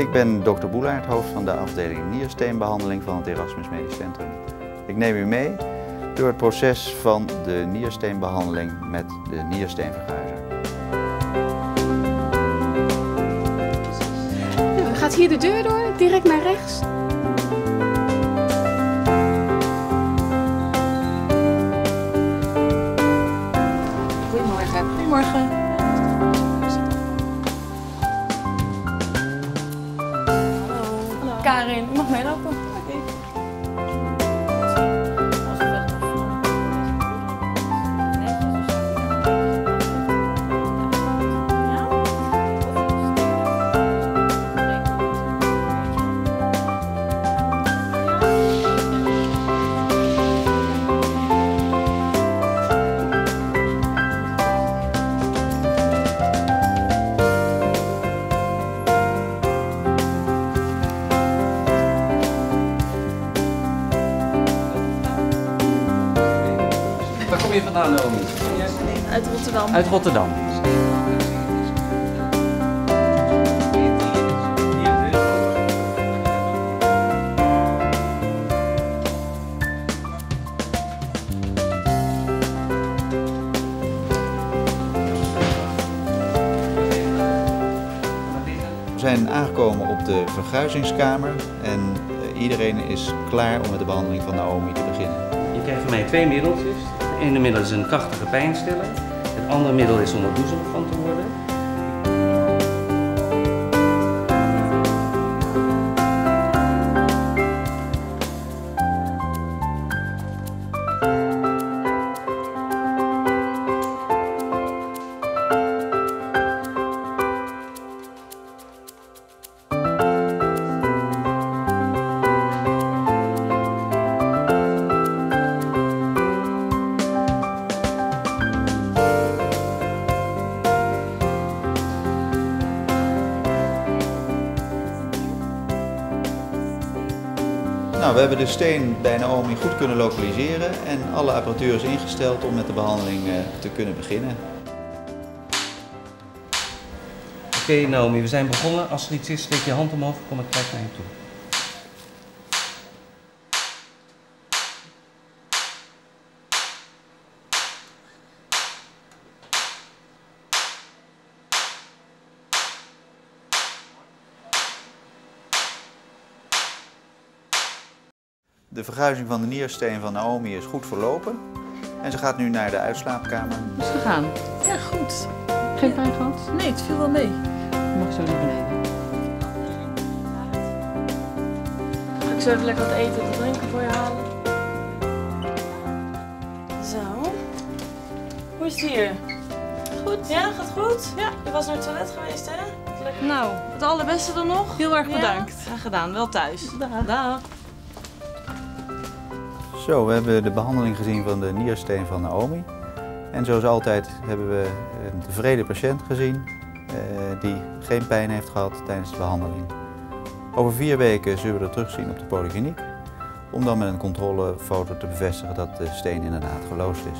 Ik ben dokter Boelaert, hoofd van de afdeling niersteenbehandeling van het Erasmus Medisch Centrum. Ik neem u mee door het proces van de niersteenbehandeling met de niersteenverguizer. U gaat hier de deur door, direct naar rechts. Hallo. Karin, u mag meelopen. Je vandaan, Naomi? Uit Rotterdam. Uit Rotterdam. We zijn aangekomen op de verguizingskamer en eh, iedereen is klaar om met de behandeling van Naomi te beginnen. Je krijgt van mij twee middeltjes. Het ene middel is een krachtige pijnstiller. Het andere middel is om er doezelig van te worden. Nou, we hebben de steen bij Naomi goed kunnen lokaliseren en alle apparatuur is ingesteld om met de behandeling eh, te kunnen beginnen. Oké, Naomi, we zijn begonnen. Als er iets is, steek je hand omhoog. Kom ik gelijk naar je toe. De verguizing van de niersteen van Naomi is goed verlopen en ze gaat nu naar de uitslaapkamer. Is gegaan. Ja, goed. Geen pijn gehad? Nee, het viel wel mee. Mag zo naar beneden. Ga ik zo even lekker wat eten en drinken voor je halen. Zo. Hoe is het hier? Goed. Ja, gaat goed? Ja. Je was naar het toilet geweest, hè? Lekker. Nou, het allerbeste dan nog. Heel erg Ja? bedankt. Graag gedaan, wel thuis. Dag. Zo, we hebben de behandeling gezien van de niersteen van Naomi. En zoals altijd hebben we een tevreden patiënt gezien eh, die geen pijn heeft gehad tijdens de behandeling. Over vier weken zullen we er terugzien op de polykliniek om dan met een controlefoto te bevestigen dat de steen inderdaad geloosd is.